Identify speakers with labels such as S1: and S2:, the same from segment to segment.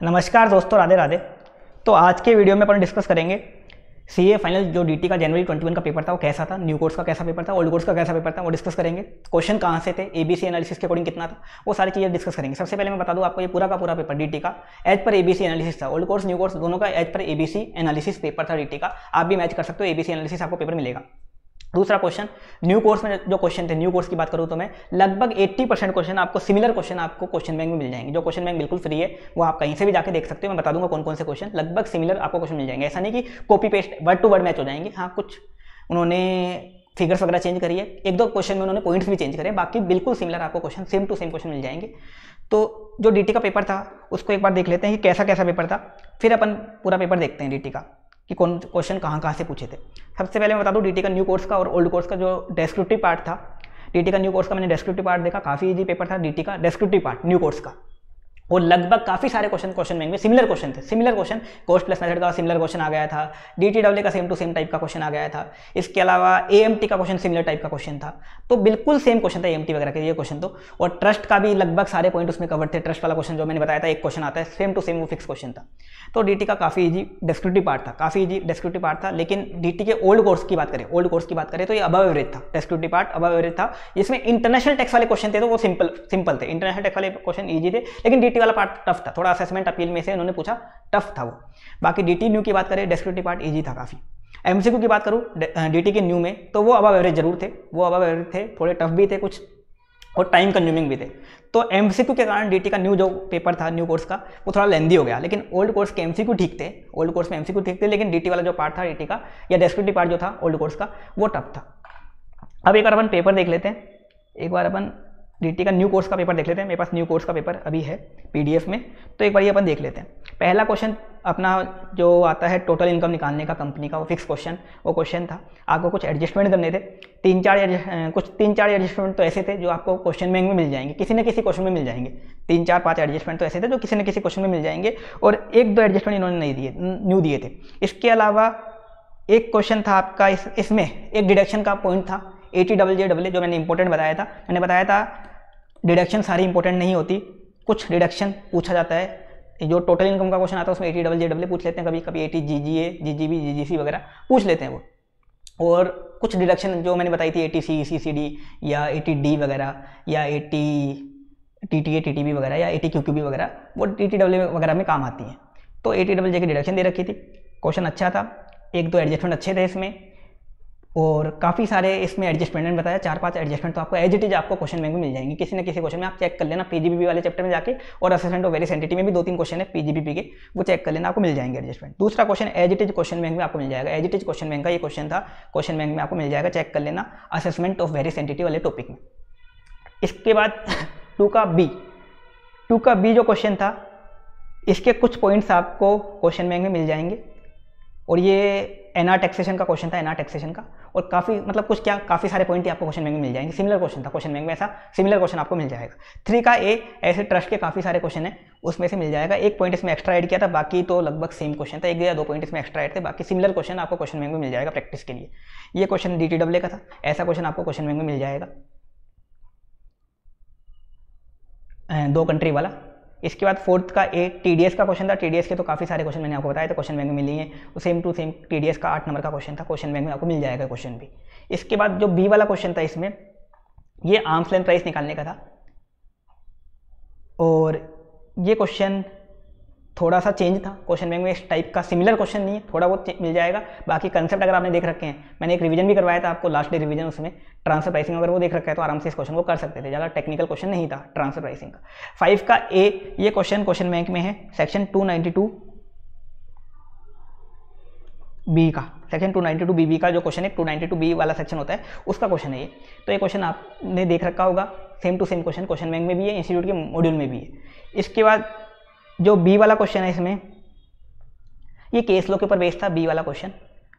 S1: नमस्कार दोस्तों, राधे राधे। तो आज के वीडियो में अपन डिस्कस करेंगे सी ए फाइनल जो डी का जनवरी 21 का पेपर था, वो कैसा था न्यू कोर्स का कैसा पेपर था ओल्ड कोर्स का कैसा पेपर था, वो डिस्कस करेंगे। क्वेश्चन कहाँ से थे ए बी सी एनालिसिस के अकॉर्डिंग कितना था, वो सारी चीज़ें डिस्कस करेंगे। सबसे पहले मैं बता दूँ, आपको ये पूरा का पूरा पेपर डीटी का as per A B C analysis था। ओल्ड कोर्स न्यू कोर्स दोनों का as per A B C analysis paper था डीटी का। आप भी मैच कर सकते हो ए बी सी एनालिसिस आपको पेपर मिलेगा। दूसरा क्वेश्चन न्यू कोर्स में जो क्वेश्चन थे न्यू कोर्स की बात करूँ तो मैं, लगभग 80 परसेंट क्वेश्चन आपको सिमिलर क्वेश्चन आपको क्वेश्चन बैंक में मिल जाएँगे। जो क्वेश्चन बैंक बिल्कुल फ्री है, वो आप कहीं से भी जाके देख सकते हो, मैं बता दूँगा कौन कौन से क्वेश्चन लगभग सिमिलर आपको क्वेश्चन मिल जाएँगे। ऐसा नहीं कि copy paste word to word match हो जाएँगे। हाँ कुछ उन्होंने फिगर्स वगैरह चेंज करिए एक दो क्वेश्चन में उन्होंने पॉइंट्स भी चेंज करे, बाकी बिल्कुल सिमिलर आपको question same to same question मिल जाएँगे। तो जो डी का पेपर था, उसको एक बार देख लेते हैं कि कैसा कैसा पेपर था, फिर अपन पूरा पेपर देखते हैं डीटी का। कि कौन क्वेश्चन कहाँ कहाँ से पूछे थे। सबसे पहले मैं बता दूँ डी का न्यू कोर्स का और ओल्ड कोर्स का जो डेस्क्रिप्टिव पार्ट था डी का न्यू कोर्स का मैंने डेस्क्रिप्टिव पार्ट देखा, काफ़ी ईजी पेपर था डी का डेस्क्रिप्टिव पार्ट न्यू कोर्स का। और लगभग काफ़ी सारे क्वेश्चन क्वेश्चन बैंक में सिमिलर क्वेश्चन थे similar question cost plus method का सिमिलर क्वेश्चन आ गया था डी टी डब्ल्यू का सेम टू सेम टाइप का क्वेश्चन आ गया था, इसके अलावा ए एम टी का क्वेश्चन सिमिलर टाइप का क्वेश्चन था तो बिल्कुल सेम क्वेश्चन था ए एम टी वगैरह के ये क्वेश्चन तो और ट्रस्ट का भी लगभग सारे पॉइंट उसमें कवर थे ट्रस्ट वाला क्वेश्चन जो मैंने बताया था, एक क्वेश्चन आता है सेम टू सेम वो फिक्स क्वेश्चन था तो डीटी का काफ़ी ईजी डिस्क्रिप्टिव पार्ट था, काफ़ी ईजी डिस्क्रिप्टिव पार्ट था, लेकिन डीटी के ओल्ड कोर्स की बात करें ओल्ड कोर्स की बात करें तो ये अबव एवरेज था डिस्क्रिप्टिव पार्ट अबव एवरेज था, इसमें इंटरनेशनल टैक्स वाले क्वेश्चन थे तो वो सिंपल सिंपल थे इंटरनेशनल टैक्स वाले क्वेश्चन ईजी थे, लेकिन डी वाला पार्ट टफ था। थोड़ा असेसमेंट अपील में से उन्होंने पूछा टफ था वो। बाकी डीटी न्यू की बात करें डिस्क्रिप्टिव पार्ट ईजी था काफ़ी। एमसीक्यू की बात करूँ डीटी के न्यू में तो वो अब एवरेज ज़रूर थे। वो अब एवरेज थे, थोड़े टफ भी थे कुछ, और टाइम कंज्यूमिंग भी थे। तो एमसीक्यू के कारण डीटी का न्यू जो पेपर था न्यू कोर्स का, वो थोड़ा लेंदी हो गया। लेकिन ओल्ड कोर्स के एमसीक्यू ठीक थे। ओल्ड कोर्स में एमसीक्यू ठीक थे, लेकिन डीटी वाला जो पार्ट था डीटी का, या डेस्क्रिप्टिव पार्ट जो था ओल्ड कोर्स का, वो टफ था। अब एक बार अपन पेपर देख लेते हैं। एक बार अपन डीटी का न्यू कोर्स का पेपर देख लेते हैं। मेरे पास न्यू कोर्स का पेपर अभी है पीडीएफ में। तो एक बार ये अपन देख लेते हैं। पहला क्वेश्चन अपना जो आता है टोटल इनकम निकालने का कंपनी का, वो फिक्स क्वेश्चन वो क्वेश्चन था। आपको कुछ एडजस्टमेंट करने थे। तीन चार कुछ तीन चार एडजस्टमेंट तो ऐसे थे जो आपको क्वेश्चन बैंक में मिल जाएँगे। किसी न किसी क्वेश्चन में मिल जाएँगे। तीन चार पाँच एडजस्टमेंट तो ऐसे थे जो किसी न किसी क्वेश्चन में मिल जाएँगे और एक दो एडजस्टमेंट इन्होंने नहीं दिए न्यू दिए थे। इसके अलावा एक क्वेश्चन था आपका इस, इसमें एक डिडक्शन का पॉइंट था। ए टी डबल जे जो मैंने इंपॉर्टेंट बताया था। मैंने बताया था डिडक्शन सारी इंपॉर्टेंट नहीं होती। कुछ डिडक्शन पूछा जाता है। जो टोटल इनकम का क्वेश्चन आता है, उसमें एटी डबल जे डब्ल्यू पूछ लेते हैं कभी कभी एटी जी जी ए जी जी बी जी जी सी वगैरह, पूछ लेते हैं वो। और कुछ डिडक्शन जो मैंने बताई थी A T C C C D या ए टी डी वगैरह या A T T A T T B वगैरह या A T Q Q B वगैरह, वो टी टी डब्ल्यू वगैरह में काम आती हैं। तो ए टी डबल जे की डिडक्शन दे रखी थी। क्वेश्चन अच्छा था। एक दो एडजस्टमेंट अच्छे थे इसमें। और काफ़ी सारे इसमें एडजस्टमेंट ने बताया चार पाँच एडजस्टमेंट तो आपको एज इट इज़ आपको क्वेश्चन बैंक में मिल जाएँगे। किसी न किसी क्वेश्चन में आप चेक कर लेना पीजीबीपी वाले चैप्टर में जाके और असिस्टेंट ऑफ़ वेरी सेंटिटी में भी दो तीन क्वेश्चन है पीजीबीपी के, वो चेक कर लेना, आपको मिल जाएँगे एडजस्टमेंट दूसरा question as it is question bank में आपको मिल जाएगा। As it is question bank का ये क्वेश्चन था क्वेश्चन बैंक में आपको मिल जाएगा चेक कर लेना असेसमेंट ऑफ़ वेरी सेंटिटी वाले टॉपिक में। इसके बाद टू का बी टू का बी जो क्वेश्चन था, इसके कुछ पॉइंट्स आपको क्वेश्चन बैंक में मिल जाएँगे। और ये एनआर टैक्सेशन का क्वेश्चन था एनआर टैक्सेशन का। और काफ़ी मतलब कुछ क्या, काफ़ी सारे पॉइंट आपको क्वेश्चन बैंक में मिल जाएँगे। सिमिलर क्वेश्चन था क्वेश्चन बैंक में ऐसा सिमिलर क्वेश्चन आपको मिल जाएगा। थ्री का ए ऐसे ट्रस्ट के काफ़ी सारे क्वेश्चन है, उसमें से मिल जाएगा। एक पॉइंट इसमें एक्स्ट्रा ऐड किया था, बाकी तो लगभग सेम क्वेश्चन था। एक या दो पॉइंट इसमें एक्स्ट्रा ऐड थे, बाकी सिमिलर क्वेश्चन आपको क्वेश्चन बैंक में मिल जाएगा प्रैक्टिस के लिए। ये क्वेश्चन डी का था, ऐसा क्वेश्चन आपको क्वेश्चन बैंक में मिल जाएगा। दो कंट्री वाला। इसके बाद फोर्थ का ए टी का क्वेश्चन था। टी के तो काफ़ी सारे क्वेश्चन मैंने आपको बताया था क्वेश्चन बैंक में मिली है। सेम टू सेम टीडीएस का आठ नंबर का क्वेश्चन था। क्वेश्चन बैंक में आपको मिल जाएगा क्वेश्चन भी। इसके बाद जो बी वाला क्वेश्चन था इसमें, ये आर्म्स लेंथ प्राइस निकालने का था। और ये क्वेश्चन थोड़ा सा चेंज था। क्वेश्चन बैंक में इस टाइप का सिमिलर क्वेश्चन नहीं है। थोड़ा बहुत मिल जाएगा। बाकी कंसेप्ट अगर आपने देख रखे हैं, मैंने एक रिवीजन भी करवाया था आपको लास्ट डे रिवीजन उसमें। ट्रांसफ़र प्राइसिंग अगर वो देख रखा है तो आराम से इस क्वेश्चन को कर सकते थे। ज़्यादा टेक्निकल क्वेश्चन नहीं था ट्रांसफ़र प्राइसिंग का। फाइव का ए ये क्वेश्चन क्वेश्चन बैंक में है। सेक्शन टू बी का। सेक्शन 292 बी का जो क्वेश्चन है 292 बी वाला सेक्शन होता है, उसका क्वेश्चन है ये। तो ये क्वेश्चन आपने देख रखा होगा। Same to same question question bank में भी है इंस्टीट्यूट के मॉड्यूल में भी है। इसके बाद जो बी वाला क्वेश्चन है इसमें, ये केस लो के ऊपर बेस्ड था बी वाला क्वेश्चन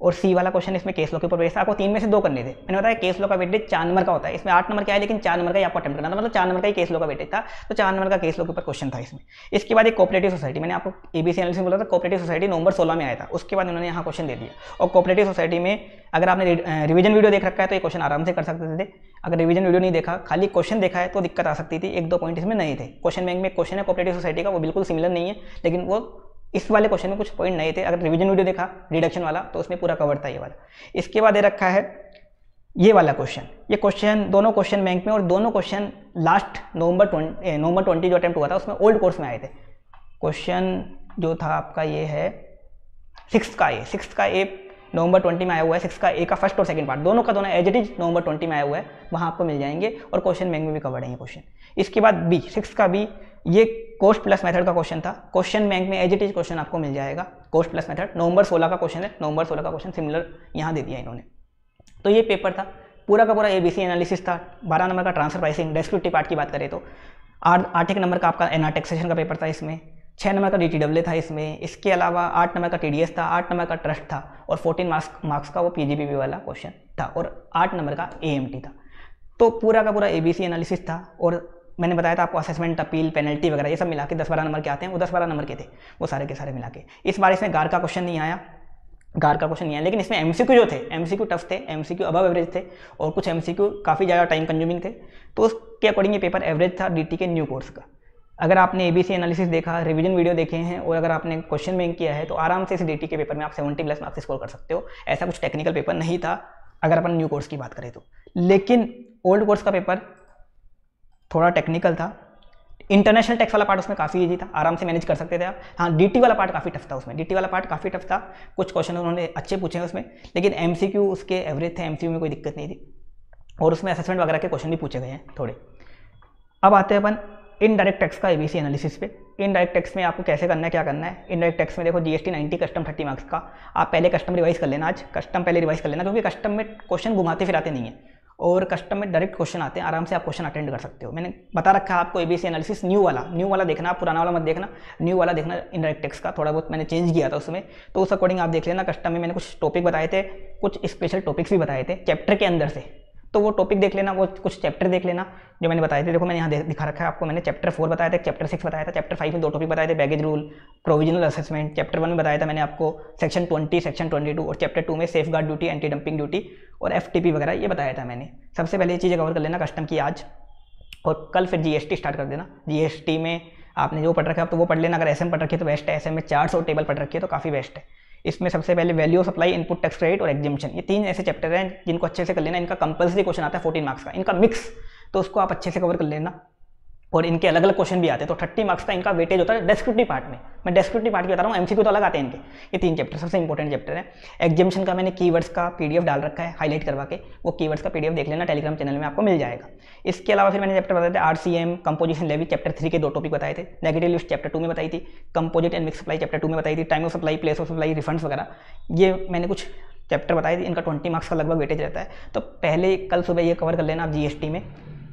S1: और सी वाला क्वेश्चन इसमें केस लॉ के ऊपर बेस्ड आपको तीन में से दो करने थे। मैंने बताया केस लॉ का वेटेज चार नंबर का होता है। इसमें आठ नंबर का है? लेकिन चार नंबर का आपको अटेम्प्ट करना था। मतलब चार नंबर का ही केस लॉ का वेटेज था। तो चार नंबर का केस लॉ के ऊपर क्वेश्चन था इसमें। इसके बाद एक कोऑपरेटिव सोसाइटी मैंने आपको एबीसी एनालिसिस बोला था कोऑपरेटिव सोसाइटी नवंबर सोलह में आया था। उसके बाद उन्होंने यहाँ क्वेश्चन दे दिया। और कोऑपरेटिव सोसाइटी में अगर आपने रिविजन वीडियो देख रखा है तो ये क्वेश्चन आराम से कर सकते थे। अगर रिविजन वीडियो नहीं देखा, खाली क्वेश्चन देखा है तो दिक्कत आ सकती थी। एक दो पॉइंट इसमें नहीं थे। क्वेश्चन बैंक में क्वेश्चन है कोऑपरेटिव सोसाइटी का वो बिल्कुल सिमिलर नहीं है। लेकिन वो इस वाले क्वेश्चन में कुछ पॉइंट नहीं थे। अगर रिवीजन वीडियो देखा डिडक्शन वाला तो उसमें पूरा कवर था ये वाला। इसके बाद ये रखा है ये वाला क्वेश्चन ये क्वेश्चन दोनों क्वेश्चन बैंक में और दोनों question last November twenty November twenty जो अटैम्प्ट हुआ था, उसमें ओल्ड कोर्स में आए थे। क्वेश्चन जो था आपका ये है सिक्स का ए सिक्स का ए नवंबर ट्वेंटी में आया हुआ है सिक्स का ए का फ़र्स्ट और सेकंड पार्ट दोनों का दोनों as it is November twenty में आया हुआ है, वहाँ आपको मिल जाएँगे और क्वेश्चन बैंक में भी कवर्ड है क्वेश्चन इसके बाद बी सिक्स का बी ये कोस्ट प्लस मेथड का क्वेश्चन था। क्वेश्चन बैंक में एज इट इज़ क्वेश्चन आपको मिल जाएगा कोस्ट प्लस मेथड नवंबर सोलह का क्वेश्चन है, नवंबर सोलह का क्वेश्चन सिमिलर यहाँ दे दिया इन्होंने। तो ये पेपर था। पूरा का पूरा एबीसी एनालिसिस था। बारह नंबर का ट्रांसफ़र प्राइसिंग डेस्क्रिप्टिव पार्ट की बात करें तो। आठ आठ एक नंबर का आपका एनआर टैक्सेशन का पेपर था इसमें। छः नंबर का डी था इसमें। इसके अलावा आठ नंबर का टीडीएस था, आठ नंबर का ट्रस्ट था। और फोर्टीन मार्क्स मार्क्स का वो पी वाला क्वेश्चन था और आठ नंबर का ए था। तो पूरा का पूरा ए एनालिसिस था और मैंने बताया था आपको असेसमेंट अपील पेनल्टी वगैरह, ये सब मिला के दस बारह नंबर के आते हैं, वो दस बारह नंबर के थे, वो सारे के सारे मिला के। इस बार इसमें गार का क्वेश्चन नहीं आया गार का क्वेश्चन नहीं आया, लेकिन इसमें एमसीक्यू जो थे एमसीक्यू टफ थे एमसीक्यू अबव एवरेज थे और कुछ एमसीक्यू काफ़ी ज़्यादा टाइम कंज्यूमिंग थे। तो उसके अकॉर्डिंग ये पेपर एवरेज था डीटी के न्यू कोर्स का। अगर आपने ए बी सी एनालिसिस देखा रिवीजन वीडियो देखे हैं, और अगर आपने क्वेश्चन बैंक किया है तो आराम से इस डीटी के पेपर में आप सेवेंटी प्लस मार्क्स स्कोर कर सकते हो। ऐसा कुछ टेक्निकल पेपर नहीं था, अगर अपन न्यू कोर्स की बात करें तो। लेकिन ओल्ड कोर्स का पेपर थोड़ा टेक्निकल था। इंटरनेशनल टैक्स वाला पार्ट उसमें काफ़ी ईजी था, आराम से मैनेज कर सकते थे आप। हाँ डी वाला पार्ट काफ़ी टफ था उसमें। डीटी वाला पार्ट काफ़ी टफ था। कुछ क्वेश्चन उन्होंने अच्छे पूछे हैं उसमें, लेकिन एमसीक्यू उसके एवरेज थे एम में कोई दिक्कत नहीं थी। और उसमें असेसमेंट वगैरह के क्वेश्चन भी पूछे गए हैं, थोड़े। अब आते हैं अपन इनडायरेक्ट टैक्स का एबीसी एनालिसिस पे। इनडायरेक्ट टैक्स में आपको कैसे करना है, क्या करना है? इनडायरेक्ट टैक्स में देखो जीएसटी 90 कस्टम 30 मार्क्स का। आप पहले कस्टम रिवाइज कर लेना आज। कस्टम पहले रिवाइज कर लेना, क्योंकि कस्टम में क्वेश्चन घुमाते फिराते नहीं है। और कस्टम में डायरेक्ट क्वेश्चन आते हैं, आराम से आप क्वेश्चन अटेंड कर सकते हो। मैंने बता रखा है आपको एबीसी एनालिसिस न्यू वाला। न्यू वाला देखना आप पुराना वाला मत देखना। न्यू वाला देखना इनडायरेक्ट टैक्स का। थोड़ा बहुत मैंने चेंज किया था उसमें। तो उस अकॉर्डिंग आप देख लेना कस्टम में मैंने कुछ टॉपिक बताए थे, कुछ स्पेशल टॉपिक्स भी बताए थे चैप्टर के अंदर से। तो वो टॉपिक देख लेना, वो कुछ चैप्टर देख लेना, जो मैंने बताए थे। देखो, मैंने यहाँ दिखा रखा है आपको, मैंने चैप्टर फोर बताया था चैप्टर सिक्स बताया था चैप्टर फाइव में दो टॉपिक बताए थे baggage rule provisional assessment chapter one में बताया था मैंने आपको section twenty section twenty two और चैप्टर टू में safeguard duty anti dumping duty और एफ़ वगैरह, ये बताया था मैंने। सबसे पहले ये चीज़ें कवर कर लेना कस्टम की आज और कल फिर जीएसटी स्टार्ट कर देना। जीएसटी में आपने जो पढ़ रखा है तो वो पढ़ लेना। अगर एसएम पढ़ रखी है तो बेस्ट है। एसएम में चार्ट और टेबल पढ़ रखी है तो काफ़ी बेस्ट है। इसमें सबसे पहले value supply input tax credit और एग्जिमिशन ये तीन ऐसे चैप्टर हैं जिनको अच्छे से कर लेना। इनका कंपलसरी क्वेश्चन आता है फोर्टीन मार्क्स का। इनका मिक्स तो उसको आप अच्छे से कवर कर लेना। और इनके अलग अलग क्वेश्चन भी आते हैं। तो थर्टी मार्क्स का इनका वेटेज होता है डेस्क्रिप्टिव पार्ट में। मैं डेस्क्रिप्टिव पार्ट की बता रहा हूँ एमसीक्यू तो अलग आते हैं इनके। ये तीन चैप्टर सबसे इंपॉर्टेंट चैप्टर है। एग्जामिशन का मैंने कीवर्ड्स का पीडीएफ डाल रखा है हाईलाइट करवा के। वो कीवर्ड्स का पीडीएफ देख लेना टेलीग्राम चैनल में आपको मिल जाएगा। इसके अलावा फिर मैंने चैप्टर बताए थे M composition levy chapter three के दो टॉपिक बताए थे। नेगेटिव लिस्ट चैप्टर टू में बताई थी composite and mix supply chapter two में बताई थी time of supply place of supply refunds वगैरह। ये मैंने कुछ चैप्टर बताए थे, इनका ट्वेंटी मार्क्स का लगभग वेटेज रहता है। तो पहले कल सुबह ये कवर कर लेना आप जीएसटी में।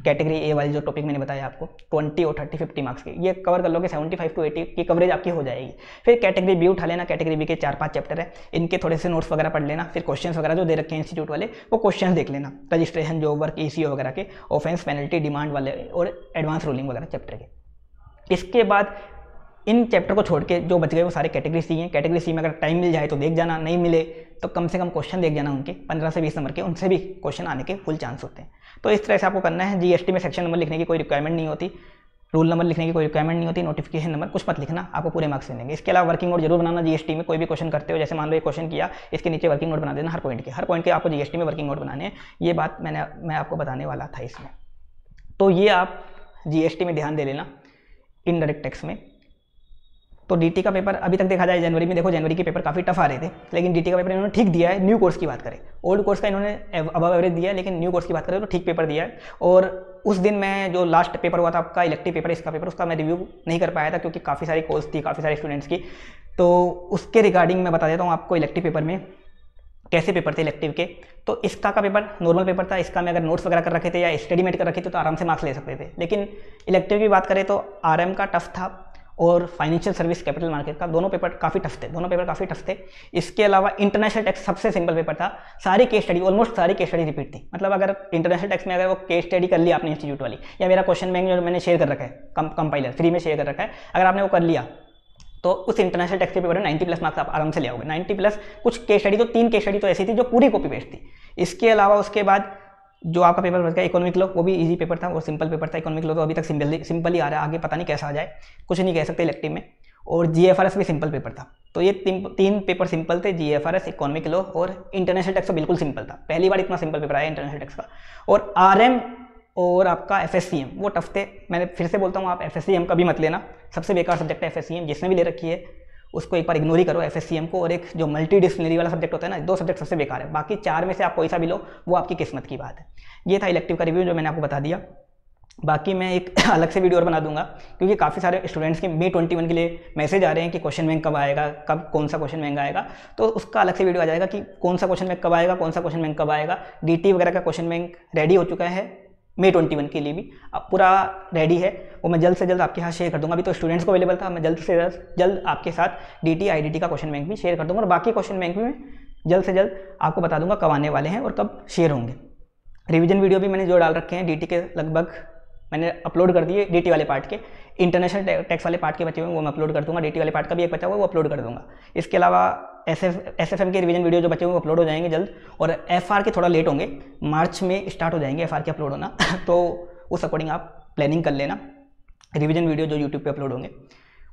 S1: कैटेगरी ए वाली जो टॉपिक मैंने बताया आपको ट्वेंटी और थर्टी फिफ्टी मार्क्स के, ये कवर कर लोगे सेवेंटी फाइव टू एटी की कवरेज आपकी हो जाएगी। फिर कैटेगरी बी उठा लेना कैटेगरी बी के चार पाँच चैप्टर है, इनके थोड़े से नोट्स वगैरह पढ़ लेना, फिर क्वेश्चन वगैरह जो दे रखे हैं इंस्टीट्यूट वाले, वो क्वेश्चन देख लेना रजिस्ट्रेशन जॉब वर्क ई वगैरह के ऑफेंस पेनल्टी डिमांड वाले और एडवांस रूलिंग वगैरह चैप्टर के। इसके बाद इन चैप्टर को छोड़ के जो बच गए वो सारे कैटेगरी सी हैं। कैटेगरी सी में अगर टाइम मिल जाए तो देख जाना, नहीं मिले तो कम से कम क्वेश्चन देख जाना उनके, पंद्रह से बीस नंबर के, उनसे भी क्वेश्चन आने के फुल चांस होते हैं। तो इस तरह से आपको करना है। जीएसटी में सेक्शन नंबर लिखने की कोई रिक्वायरमेंट नहीं होती। रूल नंबर लिखने की कोई रिक्वायरमेंट नहीं होती। नोटिफिकेशन नंबर कुछ मत लिखना। आपको पूरे मार्क्स मिलेंगे इसके अलावा वर्किंग नोट ज़रूर बनाना जीएसटी में। कोई भी क्वेश्चन करते हो, जैसे मान लो एक क्वेश्चन किया, इसके नीचे वर्किंग नोट बना देना हर पॉइंट के। हर पॉइंट के आपको जीएसटी में वर्किंग नोट बनाने ये बात मैंने, मैं आपको बताने वाला था इसमें। तो ये आप जीएसटी में ध्यान दे लेना। इनडायरेक्ट टैक्स में। तो डीटी का पेपर अभी तक देखा जाए, जनवरी में देखो, जनवरी के पेपर काफ़ी टफ आ रहे थे, लेकिन डीटी का पेपर इन्होंने ठीक दिया है न्यू कोर्स की बात करें। ओल्ड कोर्स का इन्होंने अब एवरेज दिया है, लेकिन न्यू कोर्स की बात करें तो ठीक पेपर दिया है। और उस दिन मैं जो लास्ट पेपर हुआ था आपका इलेक्टिव पेपर इसका पेपर उसका मैं रिव्यू नहीं कर पाया था, क्योंकि काफ़ी सारी कोर्स थी, काफ़ी सारे स्टूडेंट्स की। तो उसके रिगार्डिंग मैं बता देता हूँ आपको इलेक्टिव पेपर में, कैसे पेपर थे इलेक्टिव के। तो इसका का पेपर नॉर्मल पेपर था, इसका में अगर नोट्स वगैरह कर रखे थे या स्टडी मेट कर रखे थे तो आराम से मार्क्स ले सकते थे। लेकिन इलेक्टिव की बात करें तो आरएम का टफ था और फाइनेंशियल सर्विस कैपिटल मार्केट का दोनों पेपर काफ़ी टफ थे, दोनों पेपर काफ़ी टफ थे। इसके अलावा इंटरनेशनल टैक्स सबसे सिंपल पेपर था। सारी केस स्टडी ऑलमोस्ट सारी केस स्टडी रिपीट थी। मतलब अगर इंटरनेशनल टैक्स में अगर वो केस स्टडी कर लिया आपने इंस्टीट्यूट वाली, या मेरा क्वेश्चन बैंक जो मैंने शेयर कर रखा है कंपाइलर फ्री में शेयर कर रखा है, अगर आपने वो कर लिया तो उस इंटरनेशनल टैक्स के पेपर में नाइन्टी प्लस मार्क्स आप आराम से ले आओगे। नाइन्टी प्लस कुछ केस स्टडी तो तीन केस स्टडी तो ऐसी थी जो पूरी कॉपी पेस्ट थी। इसके अलावा उसके बाद जो आपका पेपर बच गया इकोनॉमिक लो वो भी इजी पेपर था और सिंपल पेपर था इकोनॉमिक लो तो अभी तक सिंपल सिंपल ही आ रहा है, आगे पता नहीं कैसा आ जाए, कुछ नहीं कह सकते इलेक्टिव में। और जीएफआरएस भी सिंपल पेपर था। तो ये तीन तीन पेपर सिंपल थे जी F R S economic law और इंटरनेशनल टैक्स तो बिल्कुल सिंपल था। पहली बार इतना सिंपल पेपर आया इंटरनेशनल टैक्स का। और आर एम और आपका एफ़ एस सी एम वो टफ थे। मैंने फिर से बोलता हूँ, आप एफ़ एस सी एम का भी मत लेना। सबसे बेकार सब्जेक्ट है एफ़ एस सी एम जिसने भी ले रखी है। उसको एक बार इग्नोर ही करो एस को और एक जो मल्टी डिस्प्लिनरी वाला सब्जेक्ट होता है ना, दो सब्जेक्ट सबसे बेकार है। बाकी चार में से आप कोई सा भी लो, वो आपकी किस्मत की बात है। ये था इलेक्टिव का रिव्यू जो मैंने आपको बता दिया। बाकी मैं एक अलग से वीडियो और बना दूँगा, क्योंकि काफ़ी सारे स्टूडेंट्स के मे ट्वेंटी वन के लिए मैसेज आ रहे हैं कि क्वेश्चन बैंक कब आएगा, कब कौन सा क्वेश्चन बैंक आएगा। तो उसका अलग से वीडियो आ जाएगा कि कौन सा क्वेश्चन बैंक कब आएगा, कौन सा क्वेश्चन बैंक कब आएगा। डीटी वगैरह का क्वेश्चन बैंक रेडी हो चुका है। मे ट्वेंटी वन के लिए भी। अब पूरा रेडी है। वो मैं जल्द से जल्द आपके साथ शेयर कर दूँगा। अभी तो स्टूडेंट्स को अवेलेबल था। मैं जल्द से जल्द जल्द आपके साथ डी टी का क्वेश्चन बैंक भी शेयर कर दूँगा। और बाकी क्वेश्चन बैंक भी मैं जल्द से जल्द आपको बता दूँगा कब आने वाले हैं और कब शेयर होंगे। रिविजन वीडियो भी मैंने जो डाल रखे हैं DT के लगभग मैंने अपलोड कर दिए डीटी वाले पार्ट के। इंटरनेशनल टैक्स वाले पार्ट के बचे हुए वो मैं अपलोड कर दूँगा। डी वाले पार्ट का भी एक बचा हुआ वो अपलोड कर दूँगा। इसके अलावा एस एस एफ़ एम के रिवीजन वीडियो जो बचे हुए वो अपलोड हो जाएँगे जल्द। और एफ़ आर के थोड़ा लेट होंगे। मार्च में स्टार्ट हो जाएँगे एफ़ आर के अपलोड होना। तो उस अकॉर्डिंग आप प्लानिंग कर लेना। रिवीजन वीडियो जो यूट्यूब पर अपलोड होंगे।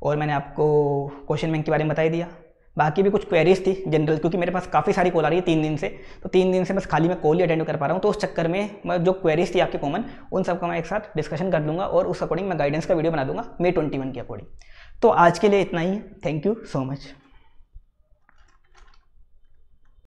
S1: और मैंने आपको क्वेश्चन बैंक के बारे में बता ही दिया। बाकी भी कुछ क्वेरीज थी जनरल क्योंकि मेरे पास काफ़ी सारी कॉल आ रही है तीन दिन से। तो तीन दिन से बस खाली मैं कॉल ही अटेंड कर पा रहा हूँ। तो उस चक्कर में मैं जो क्वेरीज थी आपके कॉमन उन सबका मैं एक साथ डिस्कशन कर लूँगा और उस अकॉर्डिंग मैं गाइडेंस का वीडियो बना दूँगा मे ट्वेंटी के अकॉर्डिंग तो आज के लिए इतना ही। Thank you so much